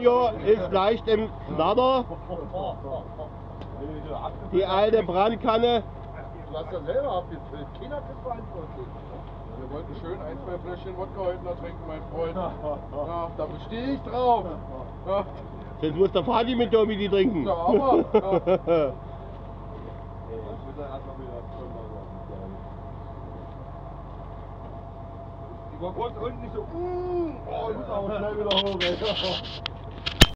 Radio ist leicht im Knatter. Die alte Brandkanne. Du hast ja selber abgefüllt. Keiner ist verantwortlich. Wir wollten schön ein, zwei Fläschchen Wodka heute noch trinken, mein Freund. Ja, da bestehe ich drauf. Ja, Jetzt muss der Vati mit Domi die trinken. Ja, aber, ja. Ich war kurz unten nicht so, uh, oh, ich muss aber schnell wieder hoch. ey.